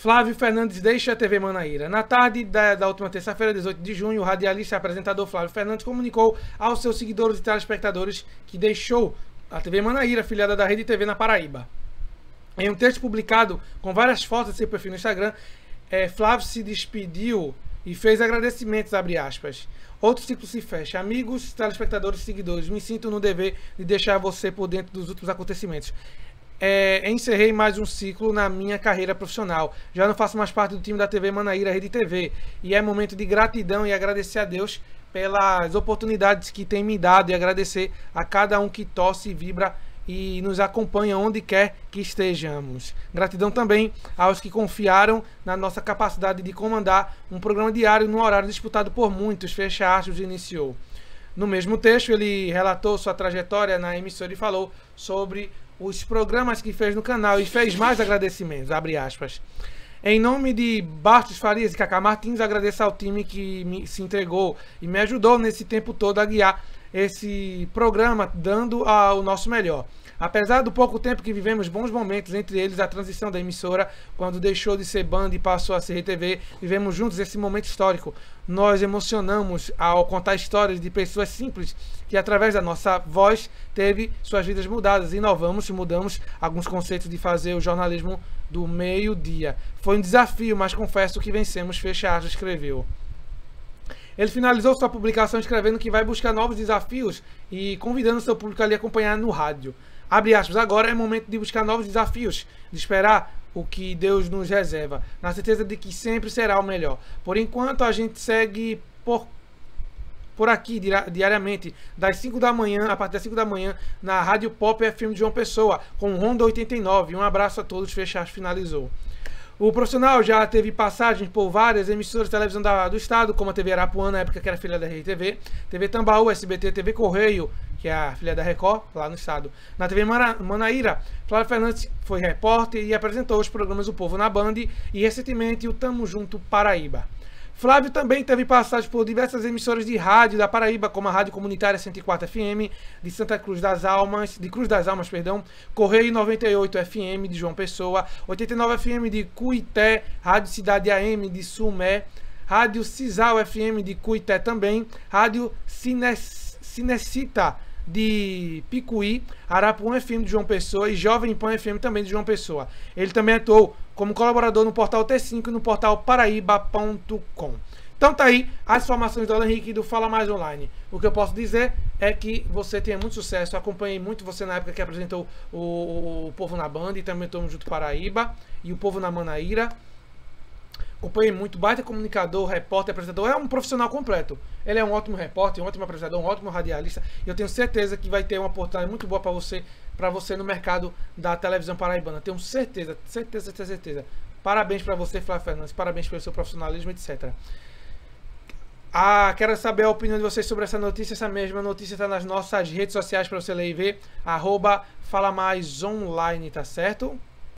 Flávio Fernandes deixa a TV Manaíra. Na tarde da, da última terça-feira, 18 de junho, o radialista e apresentador Flávio Fernandes comunicou aos seus seguidores e telespectadores que deixou a TV Manaíra, filiada da Rede TV na Paraíba. Em um texto publicado com várias fotos de seu perfil no Instagram, é, Flávio se despediu e fez agradecimentos, abre aspas. Outro ciclo se fecha. Amigos, telespectadores seguidores, me sinto no dever de deixar você por dentro dos últimos acontecimentos é, encerrei mais um ciclo na minha carreira profissional. Já não faço mais parte do time da TV Manaíra Rede TV. E é momento de gratidão e agradecer a Deus pelas oportunidades que tem me dado e agradecer a cada um que torce e vibra e nos acompanha onde quer que estejamos. Gratidão também aos que confiaram na nossa capacidade de comandar um programa diário no horário disputado por muitos, fecha aspas, iniciou. No mesmo texto, ele relatou sua trajetória na emissora e falou sobre os programas que fez no canal e fez mais agradecimentos, abre aspas. Em nome de Bastos Farias e Cacá Martins, agradeço ao time que me, se entregou e me ajudou nesse tempo todo a guiar esse programa, dando o nosso melhor. Apesar do pouco tempo que vivemos bons momentos, entre eles a transição da emissora, quando deixou de ser Band e passou a ser RTV, vivemos juntos esse momento histórico. Nós emocionamos ao contar histórias de pessoas simples que, através da nossa voz, teve suas vidas mudadas. Inovamos, mudamos alguns conceitos de fazer o jornalismo do meio-dia. Foi um desafio, mas confesso que vencemos. Fecha escreveu. Ele finalizou sua publicação escrevendo que vai buscar novos desafios e convidando seu público a acompanhar no rádio. Abre aspas, agora é momento de buscar novos desafios, de esperar o que Deus nos reserva, na certeza de que sempre será o melhor. Por enquanto, a gente segue por, por aqui diariamente, das 5 da manhã, a partir das 5 da manhã, na Rádio Pop FM de João Pessoa, com Honda 89. Um abraço a todos, fechar, finalizou. O profissional já teve passagens por várias emissoras de televisão da, do estado, como a TV Arapuã, na época que era filha da RTV, TV Tambaú, SBT, TV Correio, que é a filha da Record, lá no estado. Na TV Manaíra, Flávio Fernandes foi repórter e apresentou os programas O Povo na Band e recentemente o Tamo Junto Paraíba. Flávio também teve passagem por diversas emissoras de rádio da Paraíba, como a Rádio Comunitária 104 FM, de Santa Cruz das Almas, de Cruz das Almas, perdão, Correio 98 FM de João Pessoa, 89 FM de Cuité, Rádio Cidade AM de Sumé, Rádio Cisal FM de Cuité também, Rádio Cinecita de Picuí, Arapuã FM de João Pessoa e Jovem Pan FM também de João Pessoa. Ele também atuou como colaborador no portal T5 e no portal paraíba.com. Então tá aí as informações do Alan Henrique do Fala Mais Online. O que eu posso dizer é que você tem muito sucesso. Eu acompanhei muito você na época que apresentou o, o, o Povo na Banda e também estou junto Paraíba e o Povo na Manaíra. Acompanhei muito, baita comunicador, repórter, apresentador. É um profissional completo. Ele é um ótimo repórter, um ótimo apresentador, um ótimo radialista. E eu tenho certeza que vai ter uma oportunidade muito boa para você para você no mercado da televisão paraibana. Tenho certeza, certeza, certeza, certeza. Parabéns para você, Flávio Fernandes. Parabéns pelo seu profissionalismo, etc. Ah, quero saber a opinião de vocês sobre essa notícia. Essa mesma notícia está nas nossas redes sociais para você ler e ver. Arroba Fala Mais Online, tá certo?